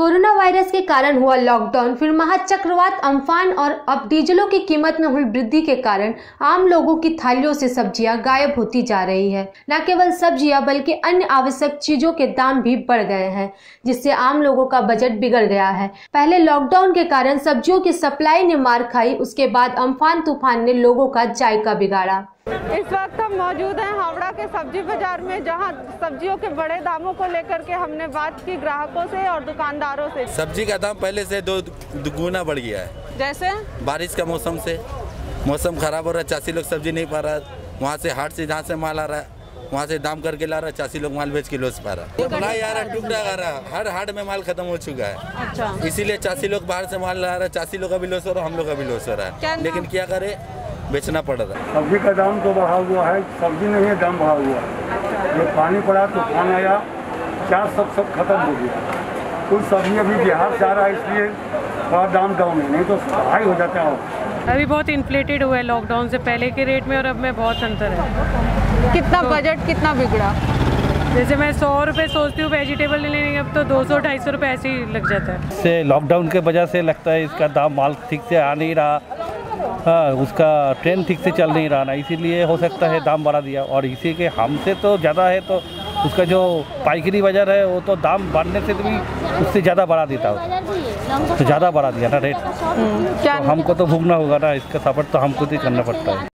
Virus के कारण हुआ लॉकडाउन, फिर महाचक्रवात, अम्फान और अब डीजलों की कीमत में हुई वृद्धि के कारण आम लोगों की थालियों से सब्ज़ियाँ गायब होती जा रही है। न केवल सब्ज़ियाँ, बल्कि अन्य आवश्यक चीज़ों के दाम भी बढ़ गए हैं, जिससे आम लोगों का बजट बिगड़ गया है। पहले लॉकडाउन के कारण सब्जियों की सप्लाई ने मार खाई, उसके बाद अम्फान तूफ़ान ने लोगों का जायका बिगाड़ा। इस वक्त हम मौजूद हैं हावड़ा के सब्ज़ी बाज़ार में जहाँ सब्जियों के बड़े दामों को लेकर के हमने बात की ग्राहकों से और दुकानदारों से। सब्ज़ी का दाम पहले से दो दुगुना बढ़ गया है। जैसे? बारिश का मौसम से। मौसम खराब हो रहा है चासी लोग सब्ज़ी नहीं पा रहा है। वहाँ से हाट से जहाँ से माल आ रहा है वहाँ से दाम करके ला रहा है चासी लोग माल बेच के लोस पा रहा है। टुकड़ा आ रहा है हर हाट में माल खत्म हो चुका है। अच्छा। इसीलिए चासी लोग बाहर से माल ला रहा है चासी लोग का भी लॉस हो रहा है हम लोग का भी लॉस हो रहा है। लेकिन क्या करे? बेचना पड़ रहा है। सब्ज़ी का दाम तो बढ़ा हुआ है सब्ज़ी नहीं है दाम बढ़ा हुआ है। जो पानी पड़ा तूफ़ान आया क्या सब सब खत्म हो गया? कुछ सब्ज़ी अभी बिहार से आ रहा है इसलिए थोड़ा दाम डाउन है नहीं तो हाई हो जाता है। अभी बहुत इन्फ्लेटेड हुआ है लॉकडाउन से पहले के रेट में और अब में बहुत अंतर है। कितना तो, बजट कितना बिगड़ा? जैसे मैं सौ रुपये सोचती हूँ वेजिटेबल लेने अब तो दो सौ ढाई सौ रुपये ऐसे ही लग जाता है। से लॉकडाउन के वजह से लगता है इसका दाम माल ठीक से आ नहीं रहा। हाँ उसका ट्रेन ठीक से चल नहीं रहा ना इसीलिए हो सकता है दाम बढ़ा दिया। और इसी के हमसे तो ज़्यादा है तो उसका जो पाइकरी बाज़ार है वो तो दाम बढ़ने से भी उससे ज़्यादा बढ़ा देता है। तो ज़्यादा बढ़ा दिया ना रेट तो हमको तो भुगना होगा ना इसका सफ़र तो हमको ही करना पड़ता है।